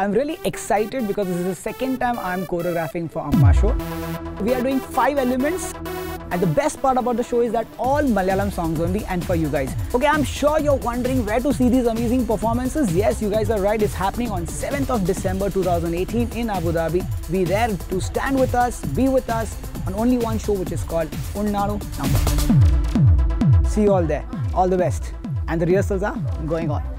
I'm really excited because this is the second time I'm choreographing for Amma show. We are doing five elements and the best part about the show is that all Malayalam songs only and for you guys. Okay, I'm sure you're wondering where to see these amazing performances. Yes, you guys are right. It's happening on 7th of December 2018 in Abu Dhabi. Be there to stand with us, be with us on only one show which is called Onnanu Nammal. See you all there. All the best. And the rehearsals are going on.